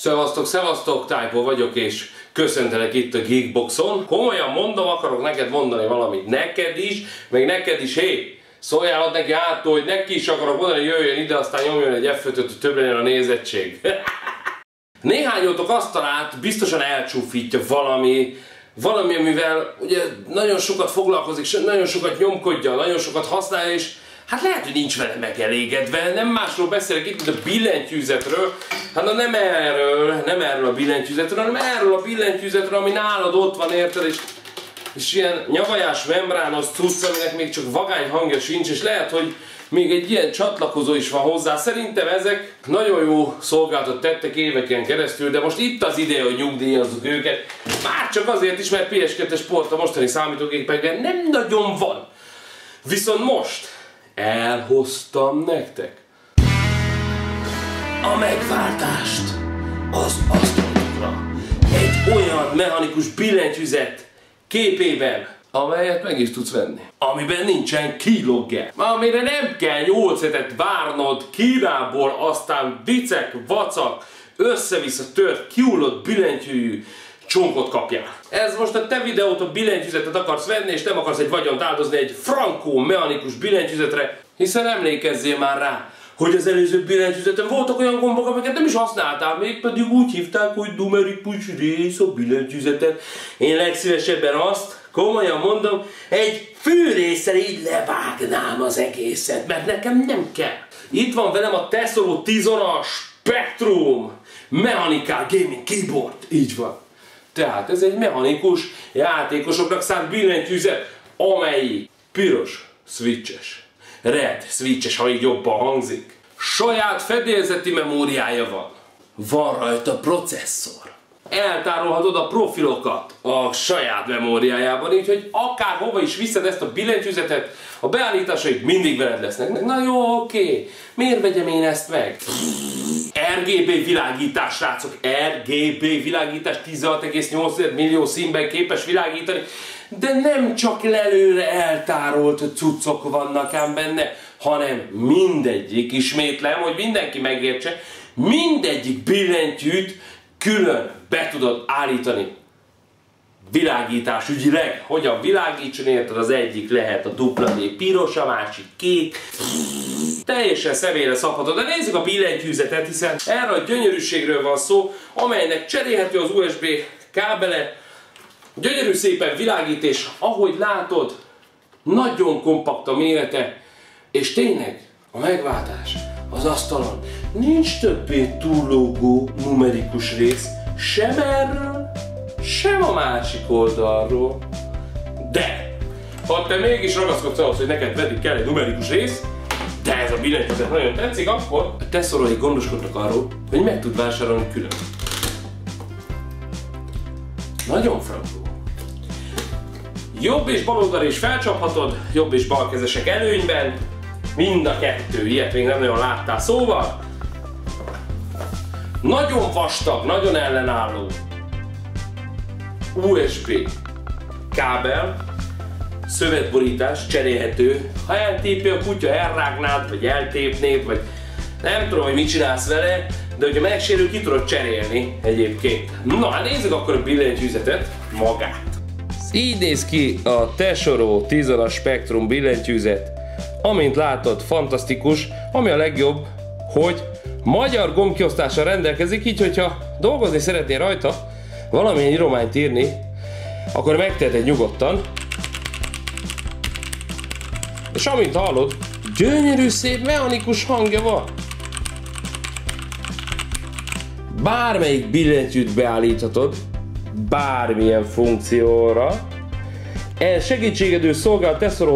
Szevasztok, szevasztok, Typo vagyok, és köszöntelek itt a Geekboxon. Komolyan mondom, akarok neked mondani valamit neked is, meg neked is, hé, szóljál neki át, hogy neki is akarok mondani, jöjjön ide, aztán nyomjon egy f hogy több legyen a nézettség. Azt talált, biztosan elcsúfítja valami, valami, amivel ugye nagyon sokat foglalkozik, nagyon sokat nyomkodja, nagyon sokat használja, és Hát lehet, hogy nincs vele megelégedve, nem másról beszélek itt, mint a billentyűzetről. Hát na nem erről, nem erről a billentyűzetről, hanem erről a billentyűzetről, ami nálad ott van, érted, és, és ilyen nyavajás membrános cucc, aminek még csak vagány hangja sincs, és lehet, hogy még egy ilyen csatlakozó is van hozzá. Szerintem ezek nagyon jó szolgáltat tettek éveken keresztül, de most itt az ideje, hogy nyugdíjazzuk őket. Már csak azért is, mert PS2-es sport a mostani számítógépekben nem nagyon van. Viszont most elhoztam nektek a megváltást az asztalokra. Egy olyan mechanikus billentyűzet képében, amelyet meg is tudsz venni. Amiben nincsen kilogge. Amire nem kell 8 hetet várnod Kínából, aztán vicek, vacak, össze-vissza tört, kiullott billentyűjű csonkot kapjál. Ez most a te videót, a billentyűzetet akarsz venni, és nem akarsz egy vagyont áldozni egy frankó mechanikus billentyűzetre, hiszen emlékezzél már rá, hogy az előző billentyűzeten voltak olyan gombok, amiket nem is használtál, még pedig úgy hívták, hogy numerikus rész a billentyűzeten. Én legszívesebben azt, komolyan mondom, egy fűrészsel így levágnám az egészet, mert nekem nem kell. Itt van velem a Tesoro 10 Spectrum Mechanical Gaming Keyboard. Így van. Tehát ez egy mechanikus, játékosoknak szánt billentyűzet, amelyik piros, switches, red, switches, ha így jobban hangzik. Saját fedélzeti memóriája van. Van rajta processzor. Eltárolhatod a profilokat a saját memóriájában, így hogy akár hova is viszed ezt a billentyűzetet, a beállításaik mindig veled lesznek. Na jó, oké, miért vegyem én ezt meg? RGB világítás, srácok, RGB világítás 16,8 millió színben képes világítani, de nem csak lelőre eltárolt cuccok vannak ám benne, hanem mindegyik, ismétlem, hogy mindenki megértse, mindegyik billentyűt külön be tudod állítani világítás ügyileg, hogyan világítson, érted? Az egyik lehet a dupla piros, a másik kék. Teljesen személyre szabhatod, de nézzük a billentyűzetet, hiszen erre a gyönyörűségről van szó, amelynek cserélhető az USB kábele. Gyönyörű szépen világít, és ahogy látod, nagyon kompakt a mérete, és tényleg a megváltás az asztalon. Nincs többé túllógó numerikus rész, sem erről, sem a másik oldalról. De, ha te mégis ragaszkodsz ahhoz, hogy neked pedig kell egy numerikus rész, de ez a billentyűzet nagyon tetszik, akkor a te szorai gondoskodnak arról, hogy meg tud vásárolni külön. Nagyon frankó. Jobb és bal oldal is felcsaphatod, jobb és bal kezesek előnyben, mind a kettő, ilyet még nem nagyon láttál. Szóval, nagyon vastag, nagyon ellenálló, USB kábel, szövetborítás, cserélhető. Ha eltépi a kutya, elrágnád, vagy eltépnéd, vagy nem tudom, hogy mit csinálsz vele, de hogyha megsérül, ki tudod cserélni egyébként. Na, hát nézzük akkor a billentyűzetet magát. Így néz ki a Tesoro 10 Spectrum billentyűzet. Amint látod, fantasztikus, ami a legjobb, hogy magyar gombkiosztással rendelkezik, így hogyha dolgozni szeretnél rajta, valamilyen írományt írni, akkor megteheted nyugodtan. És amint hallod, gyönyörű szép mechanikus hangja van. Bármelyik billentyűt beállíthatod, bármilyen funkcióra. Ez segítségedő szolgál Tesoro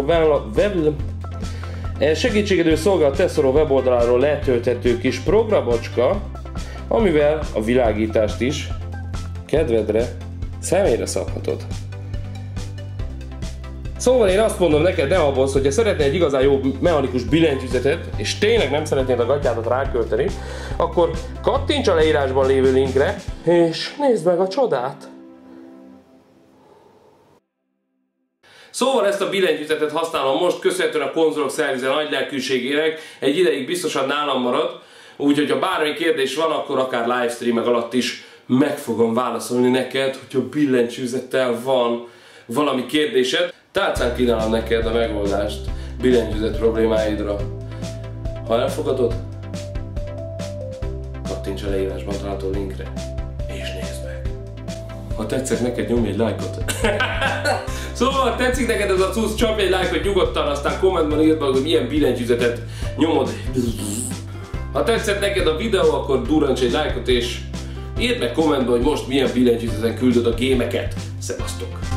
web, ez segítségedő szolgál Tesoro weboldaláról letölthető kis programocska, amivel a világítást is kedvedre személyre szabhatod. Szóval én azt mondom neked, ne abbasz, hogyha szeretnél egy igazán jó mechanikus billentyűzetet, és tényleg nem szeretnéd a gatyádat rákölteni, akkor kattints a leírásban lévő linkre, és nézd meg a csodát! Szóval ezt a billentyűzetet használom most, köszönhetően a konzolok szervize nagy lelkűségének, egy ideig biztosan nálam marad, Úgyhogy ha bármi kérdés van, akkor akár livestreamek alatt is meg fogom válaszolni neked, hogyha billentyűzettel van valami kérdésed. Tárcán kínálom neked a megoldást billentyűzet problémáidra. Ha elfogadod, kattints a leírásban található linkre, és nézd meg. Ha tetszett neked, nyomj egy lájkot. szóval, tetszik neked ez a cucc, csapj egy lájkot nyugodtan, aztán kommentben írd meg, hogy milyen billentyűzetet nyomod. Ha tetszett neked a videó, akkor durrancs egy lájkot, és írd meg kommentben, hogy most milyen billentyűzeten küldöd a gémeket. Szevasztok!